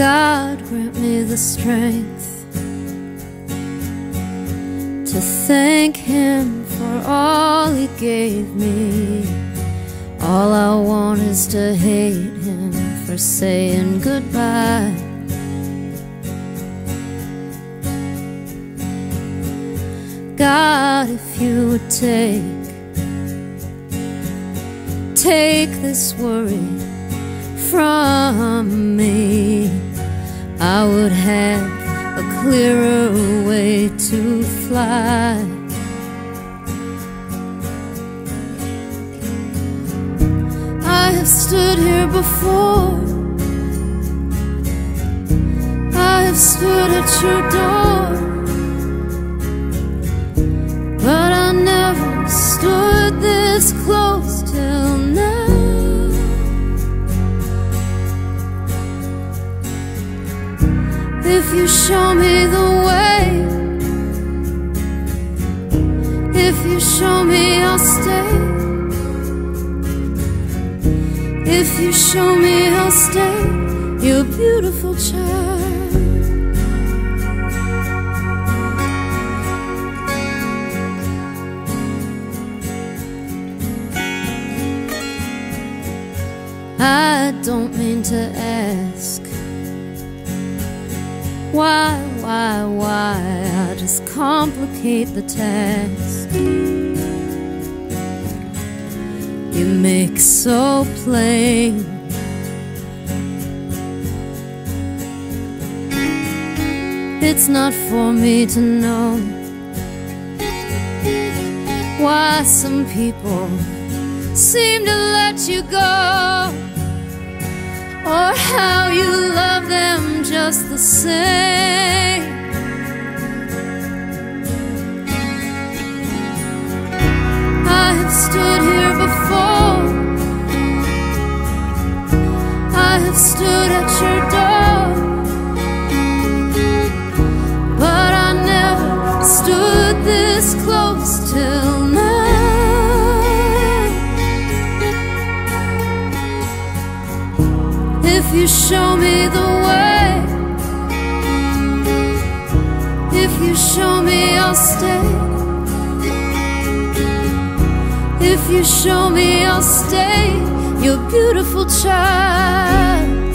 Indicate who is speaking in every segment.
Speaker 1: God grant me the strength to thank Him for all He gave me. All I want is to hate Him for saying goodbye. God, if you would take take this worry from me, I would have a clearer way to fly. I have stood here before. I have stood at your door. Show me the way, if you show me, I'll stay. If you show me, I'll stay. You're a beautiful child. I don't mean to ask why, why, why? I just complicate the task. You make so plain. It's not for me to know why some people seem to let you go just the same. I have stood here before, I have stood at your door, but I never stood this close till now. If you show me the you show me, I'll stay. If you show me, I'll stay. You're beautiful child.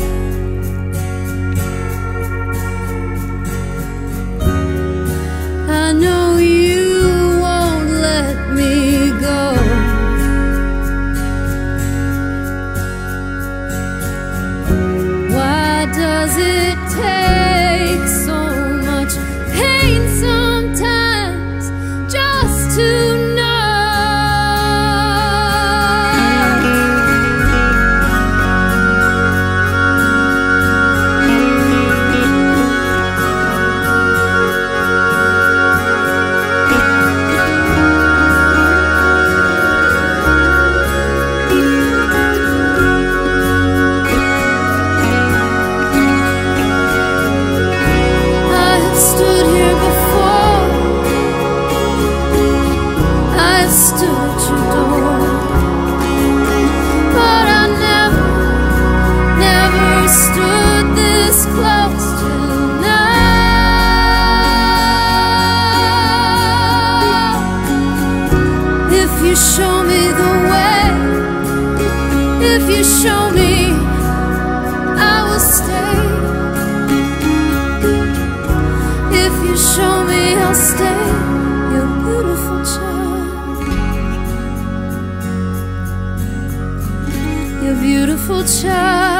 Speaker 1: You show me the way, if you show me, I will stay. If you show me, I'll stay. You're beautiful child. You're beautiful child.